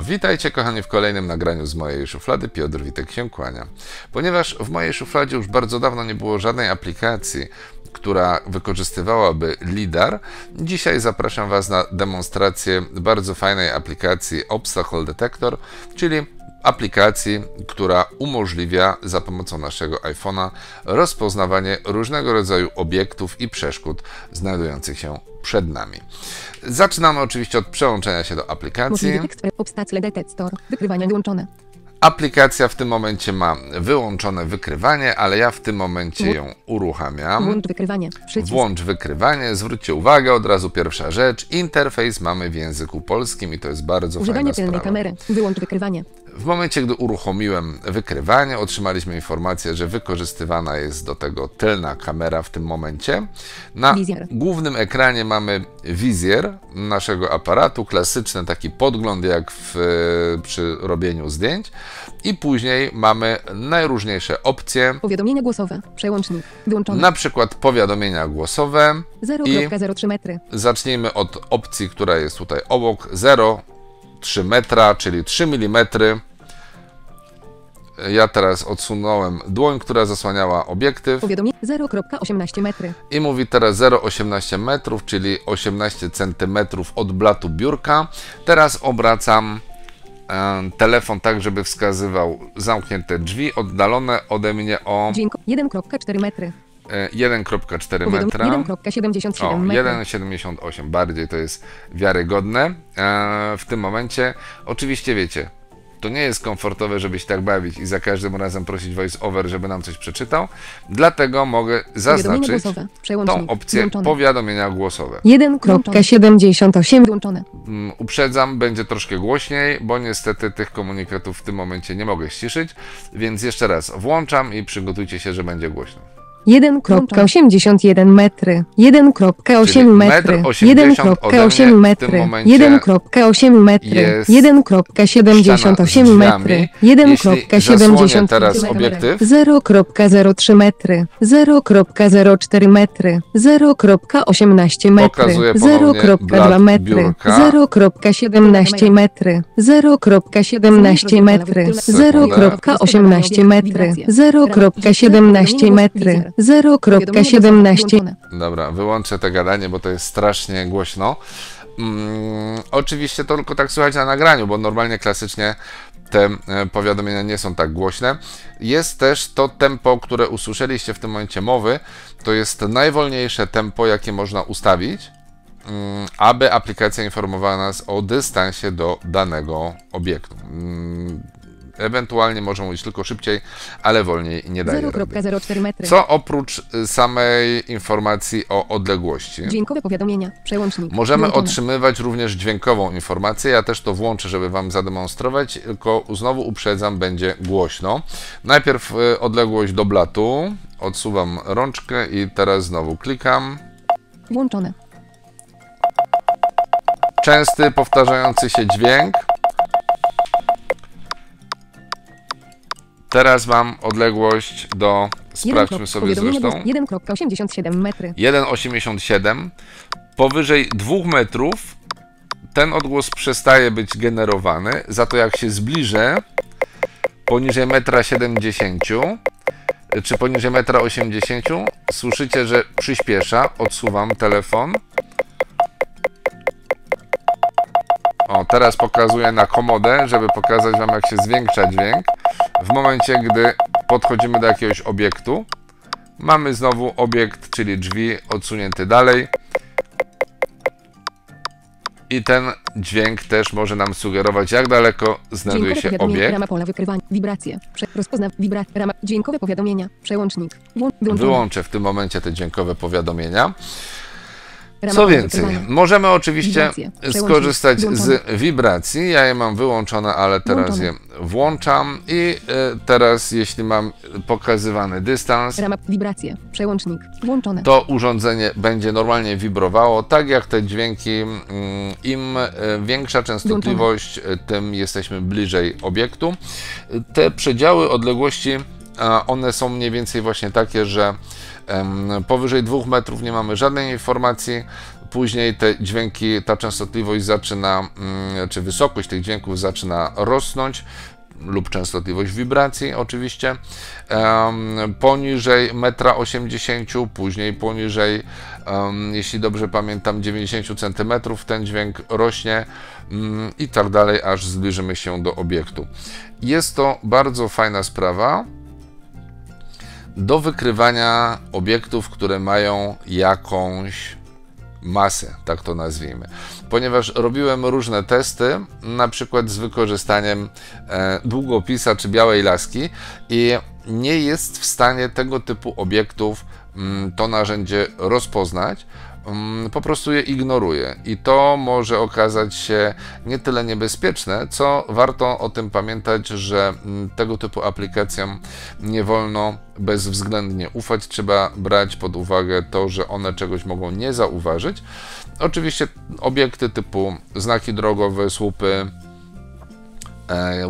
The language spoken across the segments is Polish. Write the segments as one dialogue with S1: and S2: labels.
S1: Witajcie kochani w kolejnym nagraniu z mojej szuflady. Piotr Witek się kłania. Ponieważ w mojej szufladzie już bardzo dawno nie było żadnej aplikacji, która wykorzystywałaby LIDAR, dzisiaj zapraszam Was na demonstrację bardzo fajnej aplikacji Obstacle Detector, czyli aplikacji, która umożliwia za pomocą naszego iPhone'a rozpoznawanie różnego rodzaju obiektów i przeszkód znajdujących się przed nami. Zaczynamy oczywiście od przełączenia się do aplikacji.
S2: Wykrywanie wyłączone.
S1: Aplikacja w tym momencie ma wyłączone wykrywanie, ale ja w tym momencie ją uruchamiam.
S2: Włącz wykrywanie. Przycisk.
S1: Włącz wykrywanie. Zwróćcie uwagę, od razu pierwsza rzecz. Interfejs mamy w języku polskim i to jest bardzo
S2: Używanie
S1: fajna
S2: tylnej
S1: sprawa.
S2: kamery. Wyłącz wykrywanie.
S1: W momencie, gdy uruchomiłem wykrywanie, otrzymaliśmy informację, że wykorzystywana jest do tego tylna kamera w tym momencie. Na
S2: Wizjer.
S1: głównym ekranie mamy wizjer naszego aparatu, klasyczny taki podgląd jak w, przy robieniu zdjęć. I później mamy najróżniejsze opcje,
S2: Powiadomienia głosowe. Przełącznik. Wyłączone.
S1: na przykład powiadomienia głosowe.
S2: 0,03 metry.
S1: Zacznijmy od opcji, która jest tutaj obok 0,3 metra, czyli 3 mm. Ja teraz odsunąłem dłoń, która zasłaniała obiektyw
S2: Powiadomienie 0,18 metry.
S1: i mówi teraz 0,18 metrów, czyli 18 cm od blatu biurka. Teraz obracam e, telefon tak, żeby wskazywał zamknięte drzwi, oddalone ode mnie o
S2: Dźwięk 1,4 metry.
S1: E, 1,4
S2: Powiadomienie
S1: metra.
S2: 1,77
S1: O,
S2: metry.
S1: 1,78, bardziej to jest wiarygodne e, w tym momencie. Oczywiście wiecie, to nie jest komfortowe, żeby się tak bawić i za każdym razem prosić voice over, żeby nam coś przeczytał. Dlatego mogę zaznaczyć tą opcję
S2: Wyłączone.
S1: powiadomienia głosowe.
S2: 1,78 wyłączone.
S1: Mm, Uprzedzam, będzie troszkę głośniej, bo niestety tych komunikatów w tym momencie nie mogę ściszyć, więc jeszcze raz włączam i przygotujcie się, że będzie głośno.
S2: 1,81 metry. 1,8
S1: Czyli
S2: metry.
S1: metr 80 ode mnie
S2: 1,8
S1: w
S2: metry.
S1: tym momencie
S2: 1,8 metry.
S1: jest
S2: 1,78
S1: ściana z
S2: metry.
S1: drzwiami. Jeśli zasłonię
S2: 1,70
S1: teraz obiektyw,
S2: 0,03 metry, 0,04 metry, 0,18 metry,
S1: Pokazuję ponownie
S2: 0,2
S1: blat
S2: metry,
S1: biurka.
S2: 0,17 metry, 0,17 metry, 0,18 metry, 0,17 metry, 0,17
S1: Dobra, wyłączę te gadanie, bo to jest strasznie głośno. Mm, oczywiście to tylko tak słychać na nagraniu, bo normalnie klasycznie te e, powiadomienia nie są tak głośne. Jest też to tempo, które usłyszeliście w tym momencie mowy, to jest najwolniejsze tempo, jakie można ustawić, mm, aby aplikacja informowała nas o dystansie do danego obiektu. Ewentualnie może mówić tylko szybciej, ale wolniej nie daje rady.
S2: 0,04 metry.
S1: Co oprócz y, samej informacji o odległości?
S2: Dźwiękowe powiadomienia, przełącznik.
S1: Możemy otrzymywać również dźwiękową informację. Ja też to włączę, żeby Wam zademonstrować, tylko znowu uprzedzam, będzie głośno. Najpierw y, odległość do blatu. Odsuwam rączkę i teraz znowu klikam.
S2: Włączone.
S1: Częsty, powtarzający się dźwięk. Teraz mam odległość do. Sprawdźmy sobie zresztą.
S2: powiadomienie głos- 1,87 metry.
S1: 1,87. Powyżej 2 metrów ten odgłos przestaje być generowany. Za to jak się zbliżę poniżej 1,70 m czy poniżej 1,80 m, słyszycie, że przyspiesza. Odsuwam telefon. O, teraz pokazuję na komodę, żeby pokazać Wam, jak się zwiększa dźwięk. W momencie, gdy podchodzimy do jakiegoś obiektu, mamy znowu obiekt, czyli drzwi odsunięty dalej. I ten dźwięk też może nam sugerować, jak daleko znajduje się obiekt.
S2: rama pola wykrywania, wibracje, prze, rozpozna, wibra, rama, dźwiękowe powiadomienia, przełącznik.
S1: Wyłączę w tym momencie te dźwiękowe powiadomienia. Co więcej, możemy oczywiście skorzystać z wibracji. Ja je mam wyłączone, ale teraz
S2: Włączone.
S1: je włączam. I e, teraz, jeśli mam pokazywany dystans,
S2: Rama, wibracje, przełącznik, włączone.
S1: to urządzenie będzie normalnie wibrowało, tak jak te dźwięki, mm, im e, większa częstotliwość, e, tym jesteśmy bliżej obiektu. Te przedziały odległości, one są mniej więcej właśnie takie, że powyżej 2 metrów nie mamy żadnej informacji, później te dźwięki, ta częstotliwość zaczyna, mm, czy wysokość tych dźwięków zaczyna rosnąć lub częstotliwość wibracji oczywiście, poniżej 1,80 m, później poniżej, jeśli dobrze pamiętam, 90 cm ten dźwięk rośnie mm, i tak dalej, aż zbliżymy się do obiektu. Jest to bardzo fajna sprawa do wykrywania obiektów, które mają jakąś masę, tak to nazwijmy. Ponieważ robiłem różne testy, na przykład z wykorzystaniem e, długopisa czy białej laski i nie jest w stanie tego typu obiektów mm, to narzędzie rozpoznać, po prostu je ignoruje. I to może okazać się nie tyle niebezpieczne, co warto o tym pamiętać, że mm, tego typu aplikacjom nie wolno bezwzględnie ufać. Trzeba brać pod uwagę to, że one czegoś mogą nie zauważyć. Oczywiście obiekty typu znaki drogowe, słupy,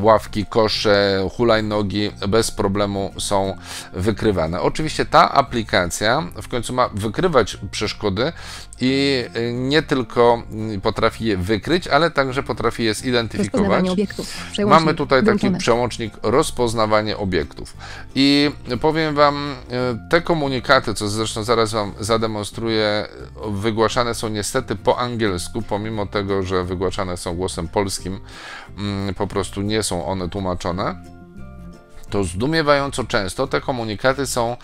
S1: ławki, kosze, hulajnogi bez problemu są wykrywane. Oczywiście ta aplikacja w końcu ma wykrywać przeszkody i e, nie tylko potrafi je wykryć, ale także potrafi je zidentyfikować. Mamy tutaj taki przełącznik rozpoznawanie obiektów. I powiem Wam, e, te komunikaty, co zresztą zaraz Wam zademonstruję, wygłaszane są niestety po angielsku, pomimo tego, że wygłaszane są głosem polskim, mm, po prostu prostu nie są one tłumaczone, to zdumiewająco często te komunikaty są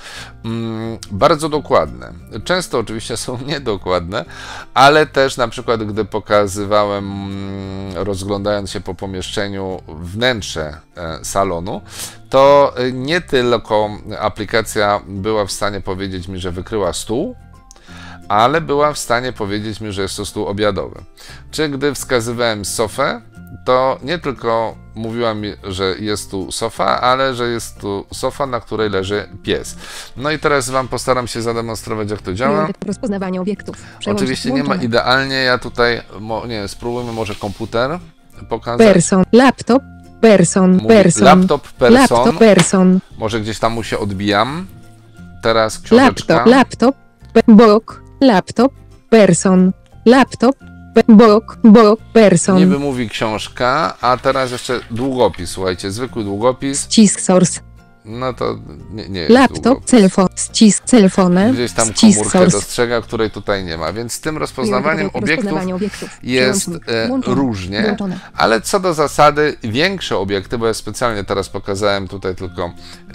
S1: mm, bardzo dokładne. Często oczywiście są niedokładne, ale też na przykład, gdy pokazywałem, mm, rozglądając się po pomieszczeniu, wnętrze e, salonu, to nie tylko aplikacja była w stanie powiedzieć mi, że wykryła stół, ale była w stanie powiedzieć mi, że jest to stół obiadowy. Czy gdy wskazywałem sofę, to nie tylko mówiła mi, że jest tu sofa, ale że jest tu sofa, na której leży pies. No i teraz Wam postaram się zademonstrować, jak to działa.
S2: Rozpoznawanie obiektów.
S1: Oczywiście nie ma idealnie, ja tutaj, nie spróbujmy może komputer pokazać.
S2: Person, laptop, person, Mówi person.
S1: Laptop, person.
S2: Laptop, person.
S1: Może gdzieś tam mu się odbijam. Teraz książeczka.
S2: Laptop, laptop, bok, laptop, person, laptop, Bok, bok, person.
S1: Niby mówi książka, a teraz jeszcze długopis, słuchajcie, zwykły długopis.
S2: Ścisk source.
S1: No to nie, nie
S2: Laptop, telefon, ścisk telefony.
S1: Gdzieś tam komórkę source. dostrzega, której tutaj nie ma. Więc z tym rozpoznawaniem obiektów, obiektów jest e, różnie, Włączone. ale co do zasady, większe obiekty, bo ja specjalnie teraz pokazałem tutaj tylko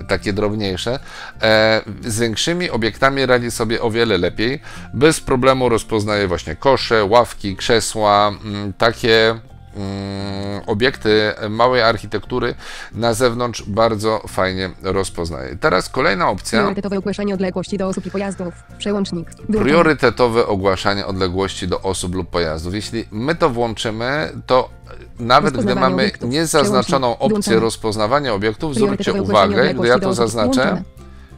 S1: takie drobniejsze, e, z większymi obiektami radzi sobie o wiele lepiej. Bez problemu rozpoznaje właśnie kosze, ławki, krzesła, mm, takie obiekty małej architektury na zewnątrz bardzo fajnie rozpoznaje. Teraz kolejna opcja.
S2: Priorytetowe ogłaszanie odległości do osób i pojazdów. Przełącznik.
S1: Priorytetowe ogłaszanie odległości do osób lub pojazdów. Jeśli my to włączymy, to nawet gdy mamy niezaznaczoną opcję rozpoznawania obiektów, zwróćcie uwagę, gdy ja to zaznaczę.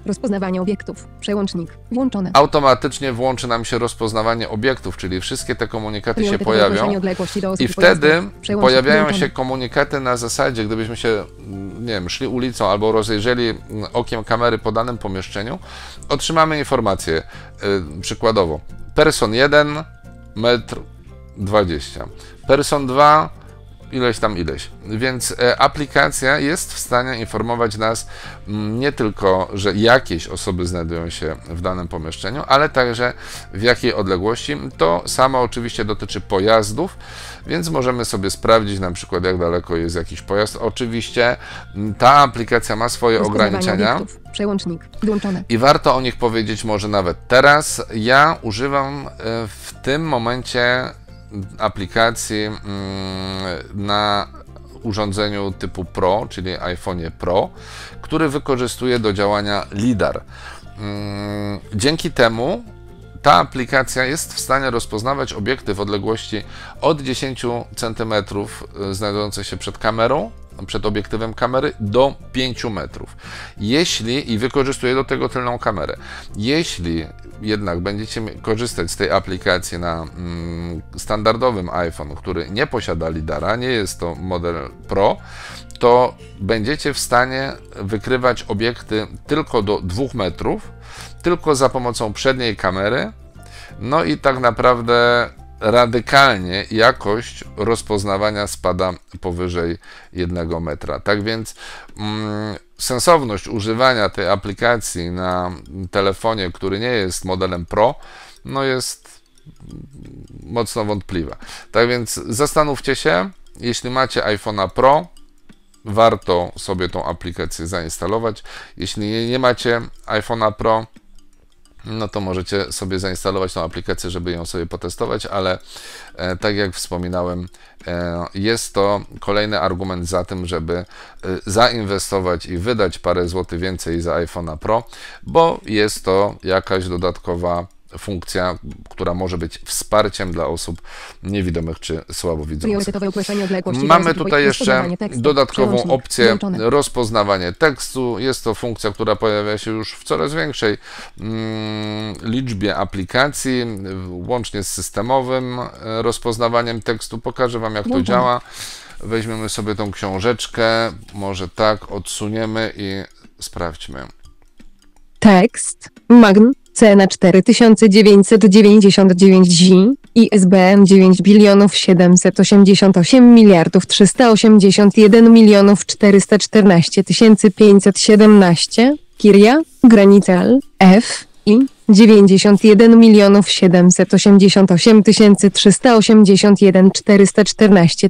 S2: Rozpoznawanie obiektów. Przełącznik. Włączone.
S1: Automatycznie włączy nam się rozpoznawanie obiektów, czyli wszystkie te komunikaty się pojawią. I wtedy pojawiają się komunikaty na zasadzie, gdybyśmy się, nie wiem, szli ulicą albo rozejrzeli okiem kamery po danym pomieszczeniu, otrzymamy informację. Yy, przykładowo, person 1, metr 20. Person 2, ileś tam ileś. Więc e, aplikacja jest w stanie informować nas nie tylko, że jakieś osoby znajdują się w danym pomieszczeniu, ale także w jakiej odległości. To samo oczywiście dotyczy pojazdów, więc możemy sobie sprawdzić na przykład jak daleko jest jakiś pojazd. Oczywiście ta aplikacja ma swoje ograniczenia.
S2: Przełącznik włączony.
S1: I warto o nich powiedzieć może nawet teraz. Ja używam e, w tym momencie aplikacji mm, na urządzeniu typu Pro, czyli iPhone Pro, który wykorzystuje do działania LIDAR. Mm, dzięki temu ta aplikacja jest w stanie rozpoznawać obiekty w odległości od 10 cm e, znajdujące się przed kamerą przed obiektywem kamery do 5 metrów. Jeśli, i wykorzystuje do tego tylną kamerę, jeśli jednak będziecie korzystać z tej aplikacji na mm, standardowym iPhone, który nie posiada lidara, nie jest to model Pro, to będziecie w stanie wykrywać obiekty tylko do 2 metrów, tylko za pomocą przedniej kamery No i tak naprawdę radykalnie jakość rozpoznawania spada powyżej 1 metra. Tak więc mm, sensowność używania tej aplikacji na telefonie, który nie jest modelem Pro, no jest mocno wątpliwa. Tak więc zastanówcie się, jeśli macie iPhone'a Pro, warto sobie tą aplikację zainstalować. Jeśli nie macie iPhone'a Pro, no to możecie sobie zainstalować tą aplikację, żeby ją sobie potestować, ale e, tak jak wspominałem, e, jest to kolejny argument za tym, żeby e, zainwestować i wydać parę złotych więcej za iPhone'a Pro, bo jest to jakaś dodatkowa funkcja, która może być wsparciem dla osób niewidomych czy słabowidzących. Mamy tutaj jeszcze dodatkową opcję rozpoznawanie tekstu. Jest to funkcja, która pojawia się już w coraz większej mm, liczbie aplikacji, łącznie z systemowym e, rozpoznawaniem tekstu. Pokażę Wam, jak to działa. Weźmiemy sobie tą książeczkę, może tak, odsuniemy i sprawdźmy.
S2: Tekst, magn, cena 4999 Zi, ISBN 9 bilionów 788 miliardów 381 milionów 414 517, Kiria, Granical, F, I, 91 milionów 788 381 414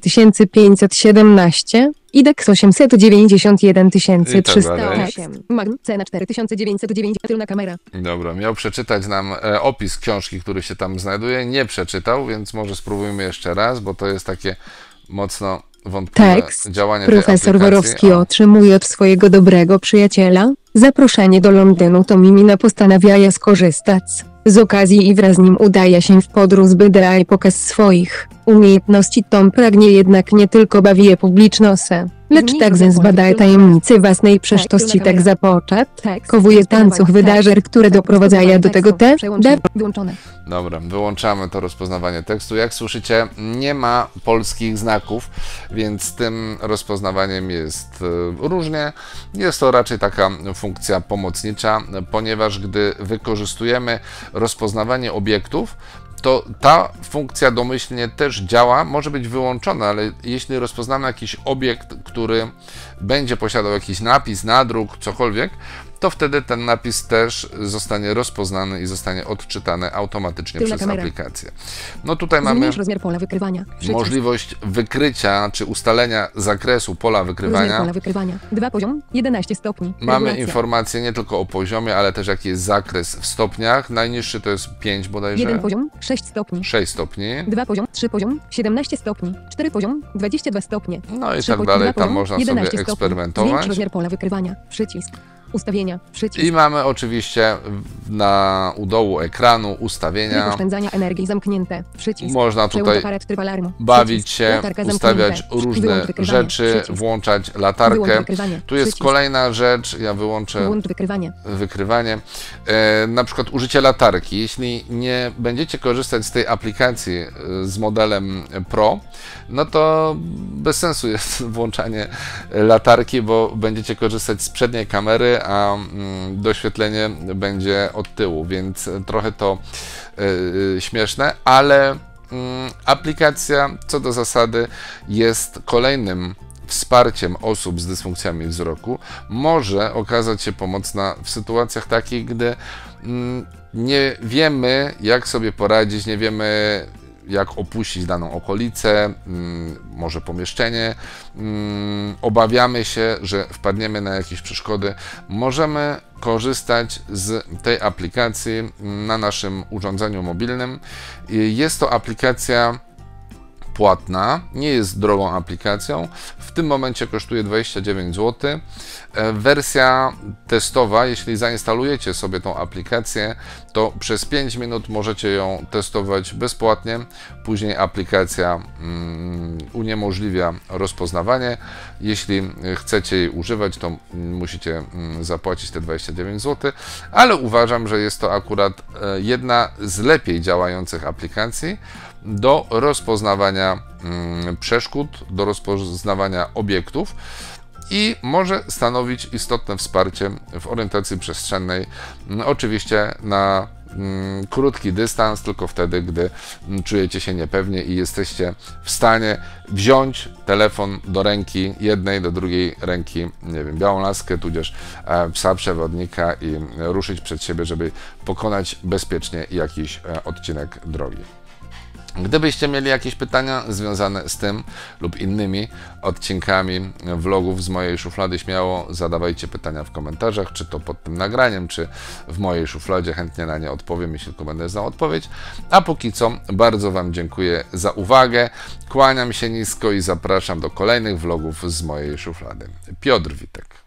S2: 517, IDEX 891 308. Magn, cena 4909, tylna kamera.
S1: Dobra, miał przeczytać nam e, opis książki, który się tam znajduje. Nie przeczytał, więc może spróbujmy jeszcze raz, bo to jest takie mocno wątpliwe
S2: Tekst.
S1: działanie
S2: Profesor. Worowski otrzymuje od swojego dobrego przyjaciela zaproszenie do Londynu, to Mimina postanawia skorzystać z okazji i wraz z nim udaje się w podróż, by dać pokaz swoich umiejętności. Tom pragnie jednak nie tylko bawi publiczność, lecz także zbadaje tajemnice własnej przeszłości, tak zapoczat. Kowuje tańców wydarzeń, które doprowadzają do tego te, wyłączone.
S1: Dobra, wyłączamy to rozpoznawanie tekstu. Jak słyszycie, nie ma polskich znaków, więc tym rozpoznawaniem jest e, różnie. Jest to raczej taka funkcja pomocnicza, ponieważ gdy wykorzystujemy rozpoznawanie obiektów, to ta funkcja domyślnie też działa, może być wyłączona, ale jeśli rozpoznamy jakiś obiekt, który będzie posiadał jakiś napis, nadruk, cokolwiek, to wtedy ten napis też zostanie rozpoznany i zostanie odczytany automatycznie
S2: Tylna
S1: przez
S2: kamera.
S1: aplikację. No tutaj mamy
S2: wykrywania. Przycisk.
S1: możliwość wykrycia czy ustalenia zakresu pola wykrywania.
S2: pola wykrywania. Dwa poziom, 11 stopni.
S1: Mamy
S2: Regulacja.
S1: informacje nie tylko o poziomie, ale też jaki jest zakres w stopniach. Najniższy to jest 5 bodajże.
S2: Jeden poziom, 6 stopni.
S1: 6 stopni.
S2: Dwa poziom, trzy poziom, 17 stopni. Cztery poziom, 22 stopnie.
S1: No i tak dalej, tam można sobie
S2: 11 stopni.
S1: eksperymentować.
S2: Zwiększ rozmiar pola wykrywania. Przycisk. Ustawienia. Przycisk.
S1: I mamy oczywiście na u dołu ekranu
S2: Tryb
S1: ustawienia.
S2: oszczędzania energii zamknięte. Przycisk.
S1: Można tutaj
S2: tryb alarmu.
S1: bawić się, ustawiać różne rzeczy,
S2: Przycisk.
S1: włączać latarkę. Tu jest
S2: Przycisk.
S1: kolejna rzecz, ja wyłączę
S2: Włącz wykrywanie.
S1: wykrywanie. E, na przykład użycie latarki. Jeśli nie będziecie korzystać z tej aplikacji e, z modelem Pro, no to bez sensu jest włączanie latarki, bo będziecie korzystać z przedniej kamery, a mm, doświetlenie będzie od tyłu, więc trochę to e, śmieszne, ale mm, aplikacja co do zasady jest kolejnym wsparciem osób z dysfunkcjami wzroku. Może okazać się pomocna w sytuacjach takich, gdy mm, nie wiemy, jak sobie poradzić, nie wiemy, jak opuścić daną okolicę, mm, może pomieszczenie, mm, obawiamy się, że wpadniemy na jakieś przeszkody, możemy korzystać z tej aplikacji na naszym urządzeniu mobilnym. Jest to aplikacja płatna, nie jest drogą aplikacją. W tym momencie kosztuje 29 zł. E, Wersja testowa, jeśli zainstalujecie sobie tą aplikację, to przez 5 minut możecie ją testować bezpłatnie. Później aplikacja mm, uniemożliwia rozpoznawanie. Jeśli chcecie jej używać, to musicie mm, zapłacić te 29 zł, ale uważam, że jest to akurat e, jedna z lepiej działających aplikacji do rozpoznawania mm, przeszkód, do rozpoznawania obiektów i może stanowić istotne wsparcie w orientacji przestrzennej, mm, oczywiście na mm, krótki dystans, tylko wtedy, gdy czujecie się niepewnie i jesteście w stanie wziąć telefon do ręki, jednej do drugiej ręki, nie wiem, białą laskę, tudzież e, psa przewodnika i ruszyć przed siebie, żeby pokonać bezpiecznie jakiś e, odcinek drogi. Gdybyście mieli jakieś pytania związane z tym lub innymi odcinkami vlogów z mojej szuflady, śmiało zadawajcie pytania w komentarzach, czy to pod tym nagraniem, czy w mojej szufladzie. Chętnie na nie odpowiem, jeśli tylko będę znał odpowiedź. A póki co, bardzo Wam dziękuję za uwagę. Kłaniam się nisko i zapraszam do kolejnych vlogów z mojej szuflady. Piotr Witek.